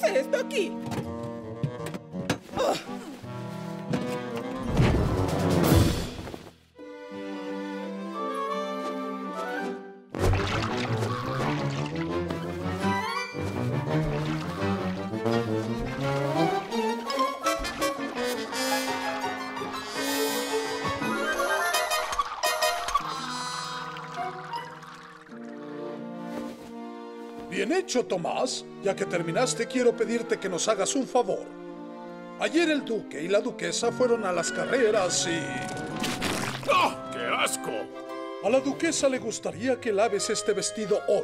¡Veamos esto aquí! ¡Ah! Bien hecho, Tomás. Ya que terminaste, quiero pedirte que nos hagas un favor. Ayer el duque y la duquesa fueron a las carreras y... ¡Ah! ¡Qué asco! A la duquesa le gustaría que laves este vestido hoy.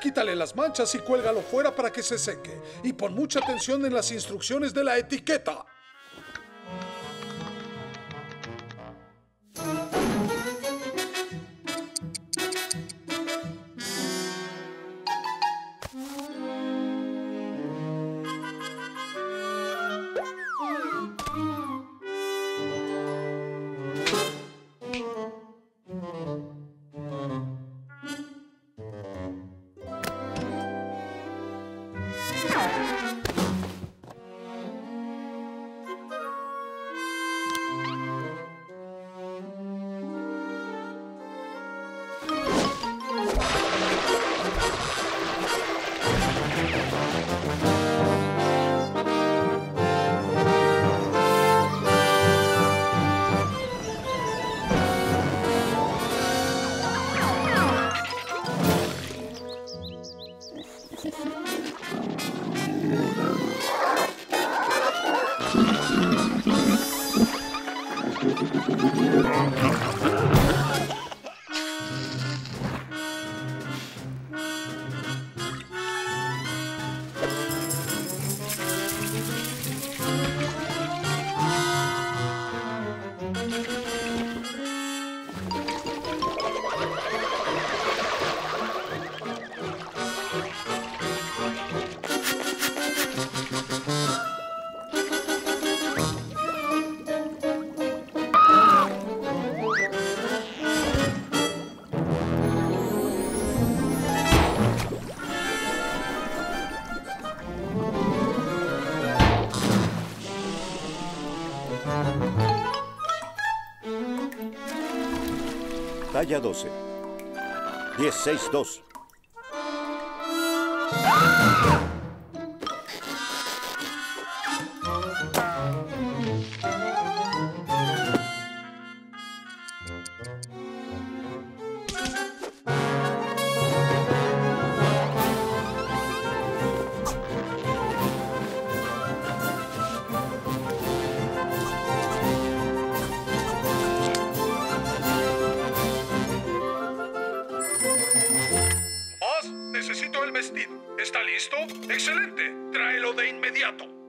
Quítale las manchas y cuélgalo fuera para que se seque. Y pon mucha atención en las instrucciones de la etiqueta. Thank. Talla 12. 1062. Tomás, necesito el listo? ¡Excelente! Tráelo de inmediato.